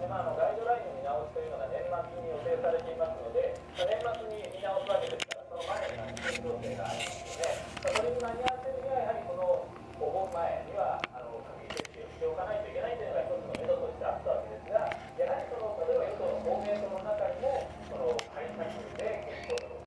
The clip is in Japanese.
でまあ、あのガイドラインの見直しというのが年末に予定されていますので、それ